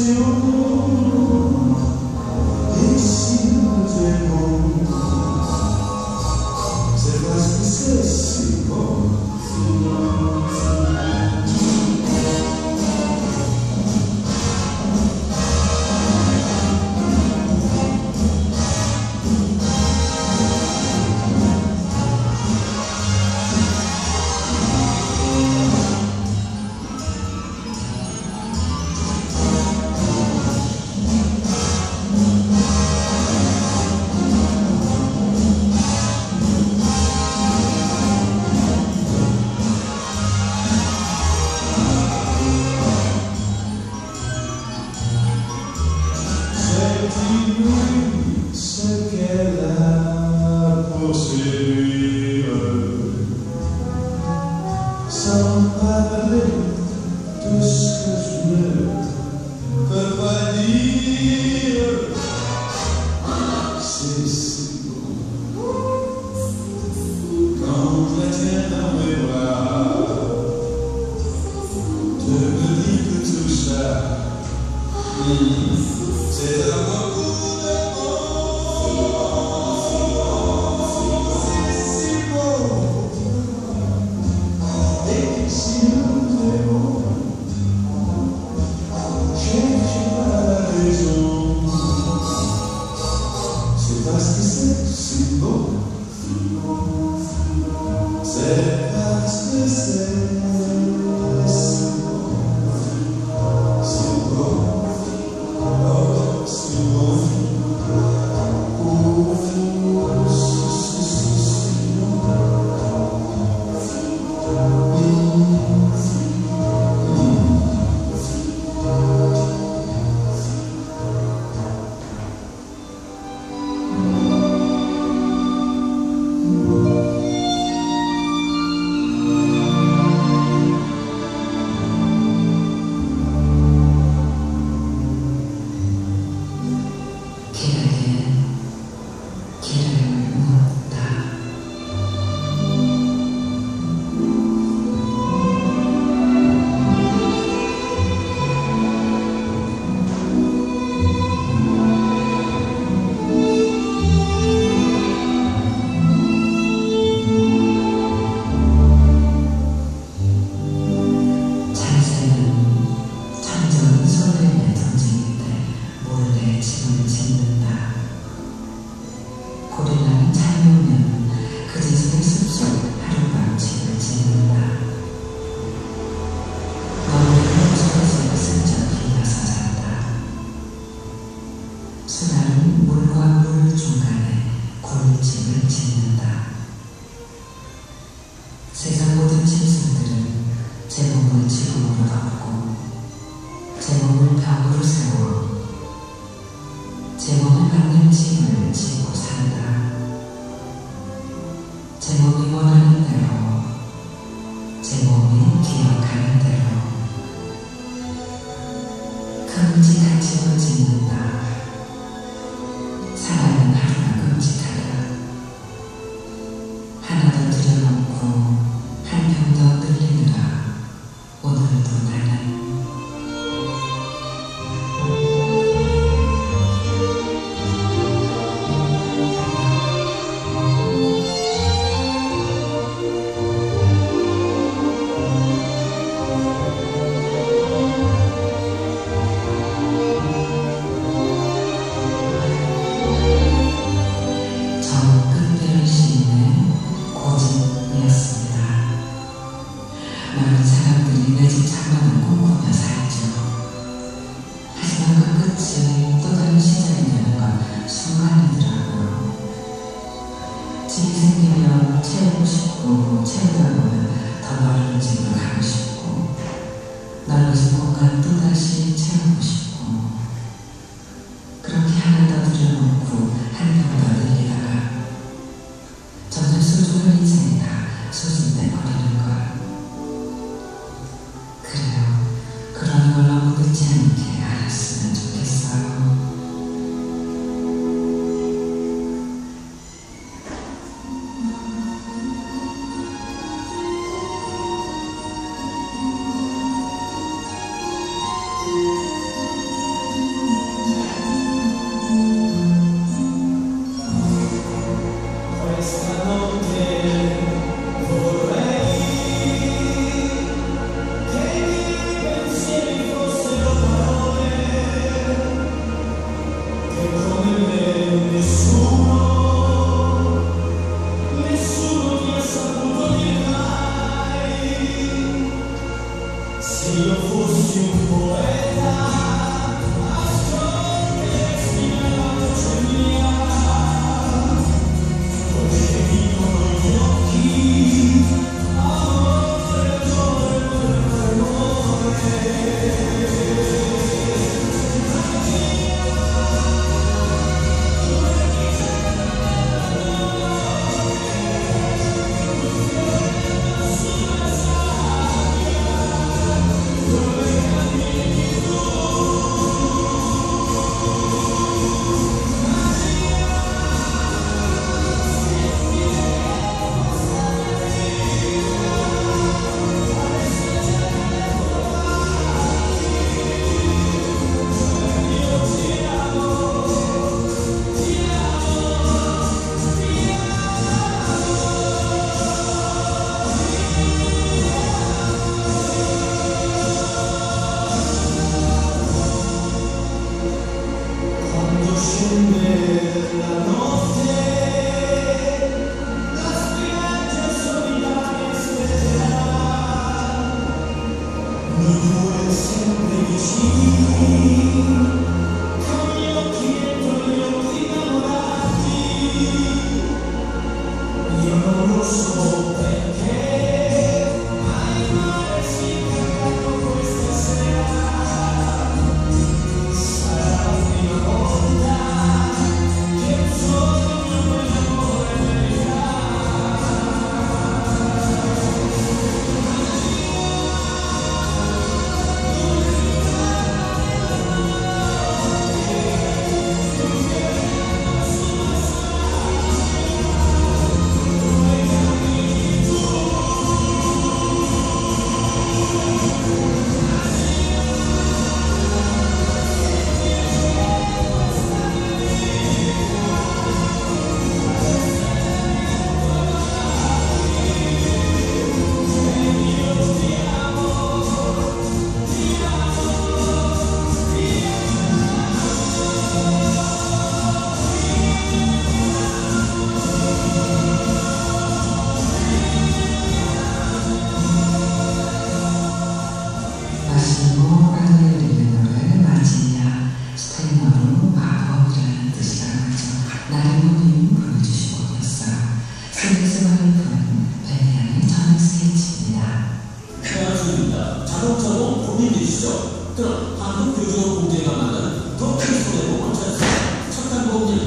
Senhor. to say Christ. 가고 싶고 넓어진 공간 또다시 체험하고 싶고.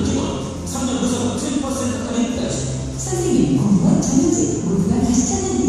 3년 후서 10% 할인까지 선생님 공무원 전용직 모두가 가시잖아요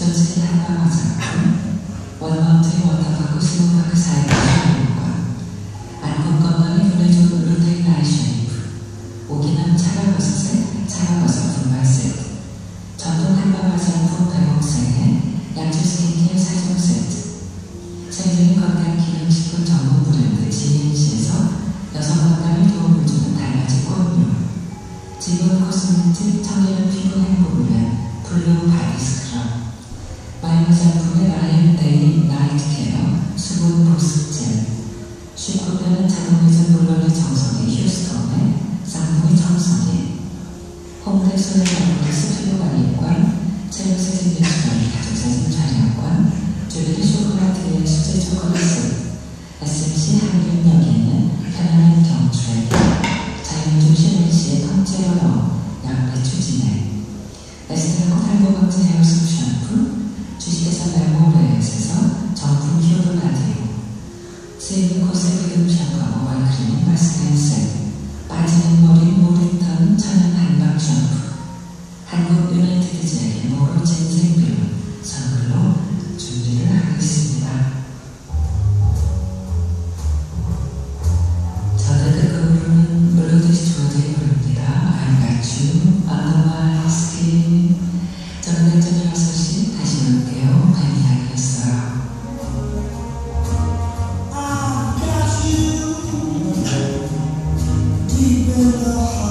将这些孩子，我来培养他，把他们培养成。 선생 님, 어떻게생 각? Oh.